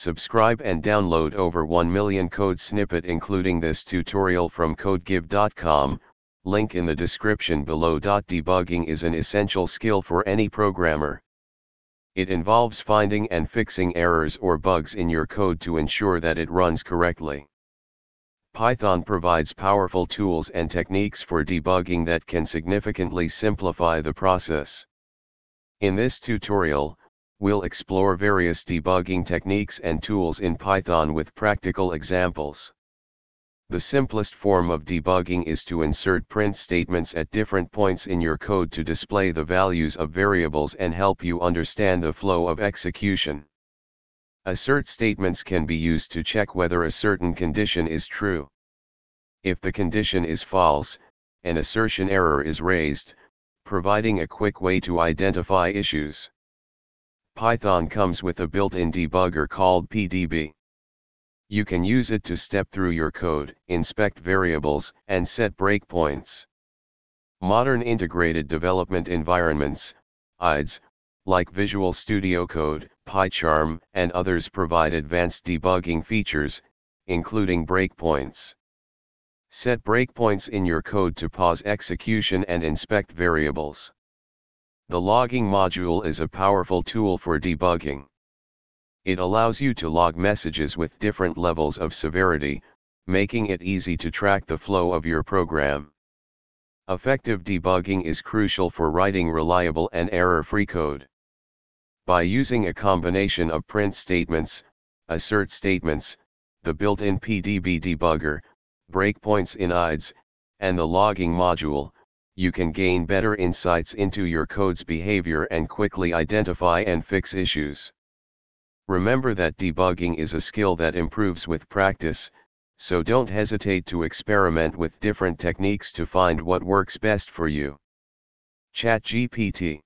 Subscribe and download over 1 million code snippet including this tutorial from codegive.com, link in the description below. Debugging is an essential skill for any programmer. It involves finding and fixing errors or bugs in your code to ensure that it runs correctly. Python provides powerful tools and techniques for debugging that can significantly simplify the process. In this tutorial, we'll explore various debugging techniques and tools in Python with practical examples. The simplest form of debugging is to insert print statements at different points in your code to display the values of variables and help you understand the flow of execution. Assert statements can be used to check whether a certain condition is true. If the condition is false, an assertion error is raised, providing a quick way to identify issues. Python comes with a built-in debugger called PDB. You can use it to step through your code, inspect variables, and set breakpoints. Modern integrated development environments, IDEs, like Visual Studio Code, PyCharm, and others provide advanced debugging features, including breakpoints. Set breakpoints in your code to pause execution and inspect variables. The logging module is a powerful tool for debugging. It allows you to log messages with different levels of severity, making it easy to track the flow of your program. Effective debugging is crucial for writing reliable and error-free code. By using a combination of print statements, assert statements, the built-in PDB debugger, breakpoints in IDEs, and the logging module, you can gain better insights into your code's behavior and quickly identify and fix issues. Remember that debugging is a skill that improves with practice, so don't hesitate to experiment with different techniques to find what works best for you. ChatGPT